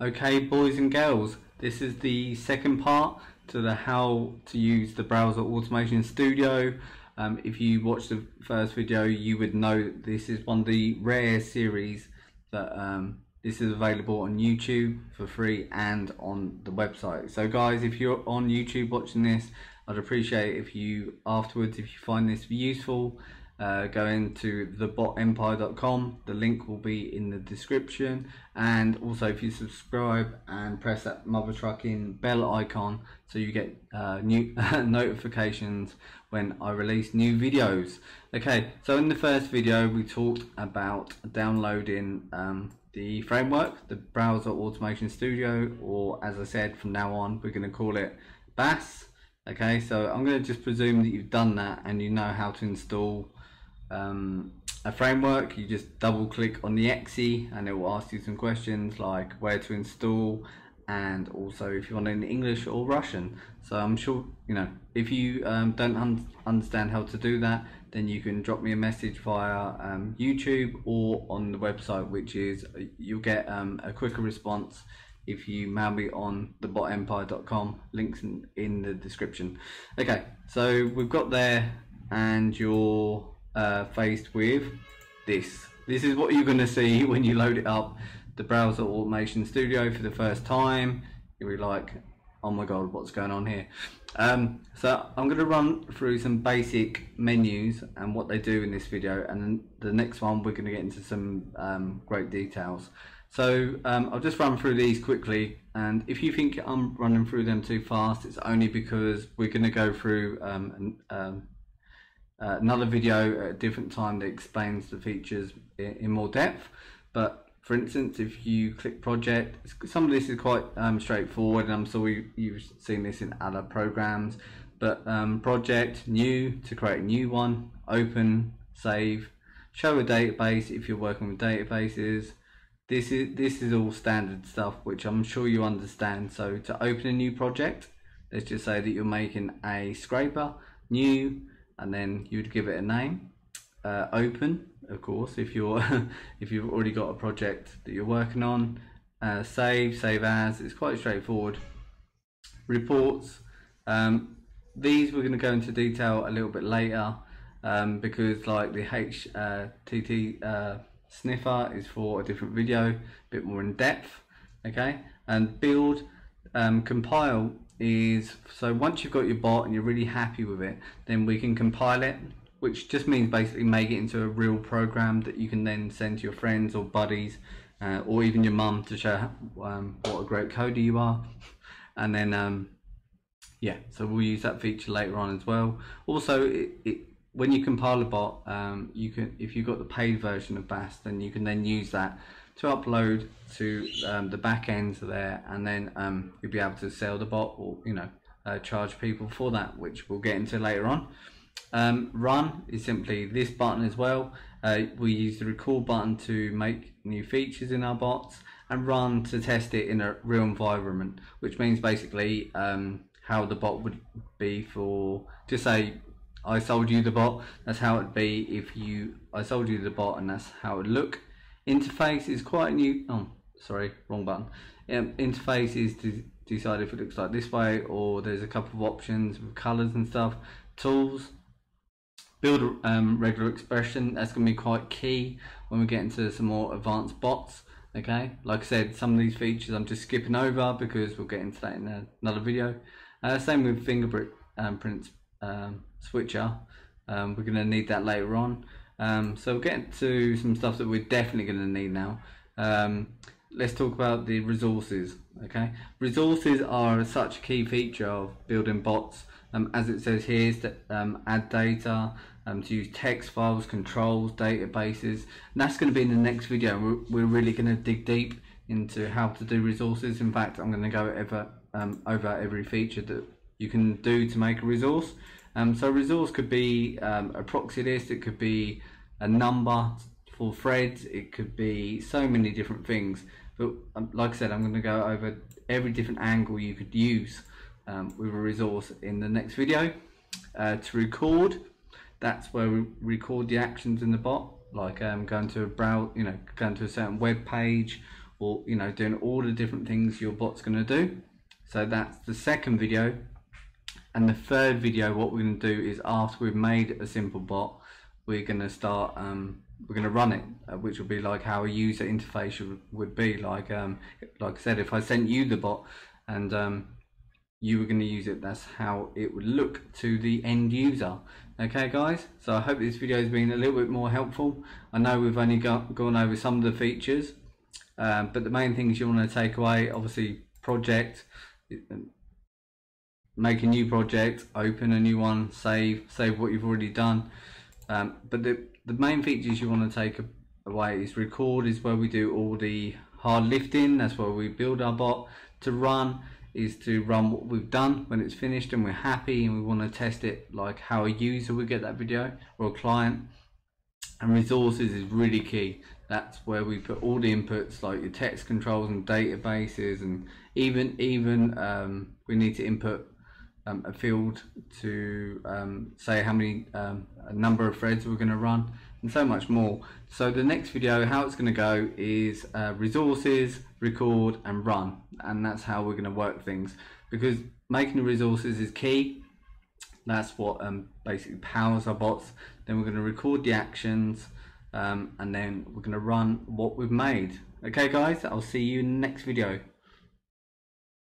Okay, boys and girls, this is the second part to the how to use the browser automation studio. Um, if you watched the first video, you would know this is one of the rare series that um, this is available on YouTube for free and on the website. So guys, if you're on YouTube watching this, I'd appreciate if you afterwards, if you find this useful, uh, go into thebotempire.com the link will be in the description. And also if you subscribe and press that mother trucking bell icon so you get uh, new notifications when I release new videos. Okay so in the first video we talked about downloading um, the framework the browser automation studio or as I said from now on we're going to call it BAS okay so I'm going to just presume that you've done that and you know how to install um, a framework, you just double click on the exe and it will ask you some questions like where to install and also if you want in English or Russian. So I'm sure, you know, if you um, don't un understand how to do that, then you can drop me a message via um, YouTube or on the website, which is you'll get um, a quicker response if you mail me on thebotempire.com links in, in the description okay so we've got there and your uh, faced with this. This is what you're going to see when you load it up, the Browser Automation Studio for the first time. You'll be like, oh my god, what's going on here? Um, so I'm going to run through some basic menus and what they do in this video and then the next one we're going to get into some um, great details. So um, I'll just run through these quickly and if you think I'm running through them too fast it's only because we're going to go through um, um uh, another video at a different time that explains the features in, in, more depth. But for instance, if you click project, some of this is quite um, straightforward, and I'm sure you've seen this in other programs. But um, project, new, to create a new one, open, save, show a database if you're working with databases. This is this is all standard stuff, which I'm sure you understand. So to open a new project, let's just say that you're making a scraper, new, and then you'd give it a name. Uh, open, of course, if you're if you've already got a project that you're working on. Uh, save, save as. It's quite straightforward. Reports. Um, these we're going to go into detail a little bit later um, because like the HTT uh, sniffer is for a different video, a bit more in depth. Okay, and build, um, compile is so once you've got your bot and you're really happy with it, then we can compile it, which just means basically make it into a real program that you can then send to your friends or buddies uh, or even your mum to show um, what a great coder you are. And then, um, yeah, so we'll use that feature later on as well. Also, it, it, when you compile a bot, um, you can if you've got the paid version of BAS, then you can then use that to upload to um, the back end there and then um, you'll be able to sell the bot or you know uh, charge people for that which we'll get into later on. Um, run is simply this button as well. Uh, we use the record button to make new features in our bots and run to test it in a real environment which means basically um, how the bot would be for just say I sold you the bot that's how it'd be if you I sold you the bot and that's how it would look Interface is quite new. Oh, sorry, wrong button. Um, interface is to decide if it looks like this way or there's a couple of options with colors and stuff. Tools, build um, regular expression. That's going to be quite key when we get into some more advanced bots. Okay, like I said, some of these features I'm just skipping over because we'll get into that in another video. Uh, same with fingerprint um, um, switcher. Um, we're going to need that later on. Um, so we'll get to some stuff that we're definitely going to need now. Um, let's talk about the resources. Okay, resources are such a key feature of building bots. Um, as it says here, is to um, add data, um, to use text files, controls, databases. And that's going to be in the next video. We're, really going to dig deep into how to do resources. In fact, I'm going to go over over every feature that you can do to make a resource. Um, so resource could be um, a proxy list, it could be a number for threads, it could be so many different things. But um, like I said, I'm going to go over every different angle you could use um, with a resource in the next video. Uh, to record, that's where we record the actions in the bot, like um, going to a browse, you know, going to a certain web page, or you know doing all the different things your bot's going to do so that's the second video and the third video what we're going to do is after we've made a simple bot we're going to start um, we're going to run it uh, which will be like how a user interface would, be. Like um, like I said if I sent you the bot and um, you were going to use it that's how it would look to the end user. Okay guys? So I hope this video has been a little bit more helpful. I know we've only got, gone over some of the features um, but the main things you want to take away obviously project make a new project open a new one save save what you've already done. Um, but the the main features you want to take away is record is where we do all the hard lifting that's where we build our bot. To run is to run what we've done when it's finished and we're happy and we want to test it like how a user would get that video or a client. And resources is really key. That's where we put all the inputs like your text controls and databases and even even um, we need to input um, a field to um, say how many um, a number of threads we're going to run and so much more. So the next video how it's going to go is uh, resources record and run. And that's how we're going to work things. Because making the resources is key. That's what um, basically powers our bots. Then we're going to record the actions um, and then we're going to run what we've made. Okay guys I'll see you in the next video